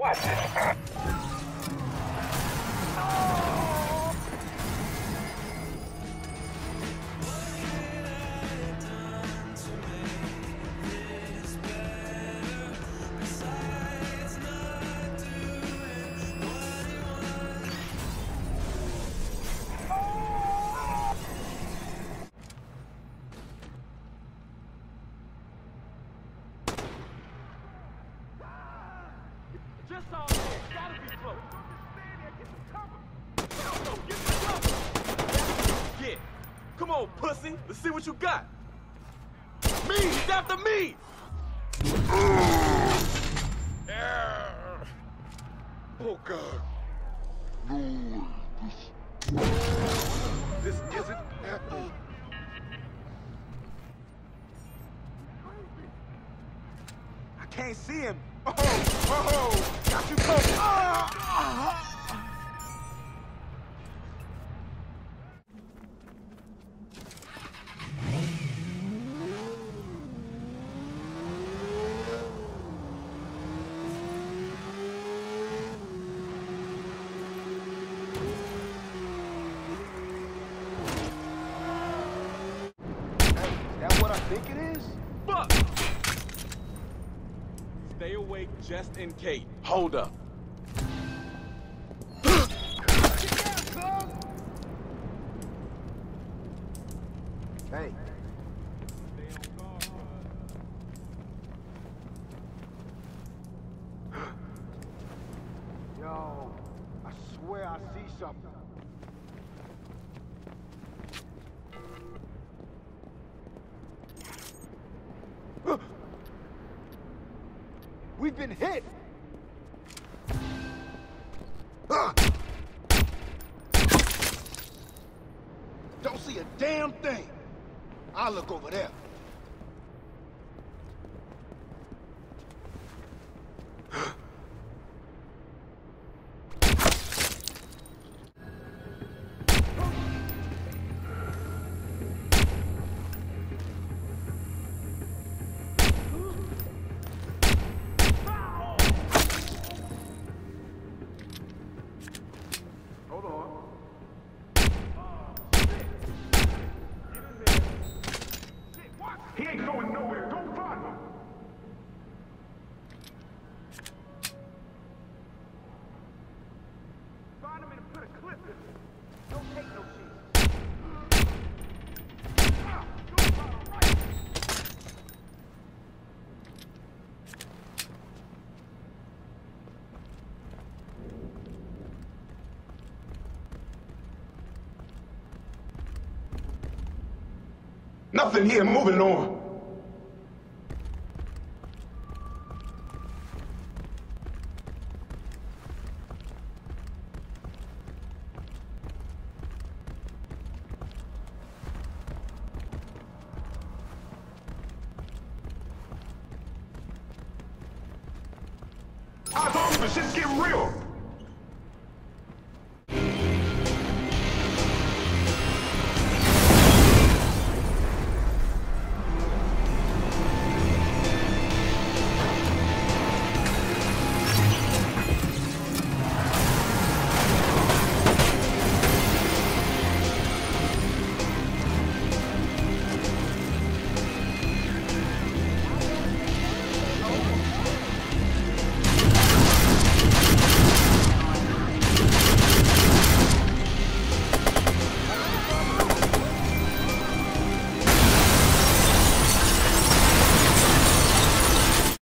What? Yeah. Come on, pussy. Let's see what you got. Me! He's after me! oh, God. No This isn't happening. I can't see him. Oh, oh, got you close. Ah, ah. That what I think it is? Fuck! Stay awake just in case. Hold up. Hey. Yo, I swear I see something. We've been hit! Don't see a damn thing. I'll look over there. Nothing here, moving on. Eyes open, shit's getting real.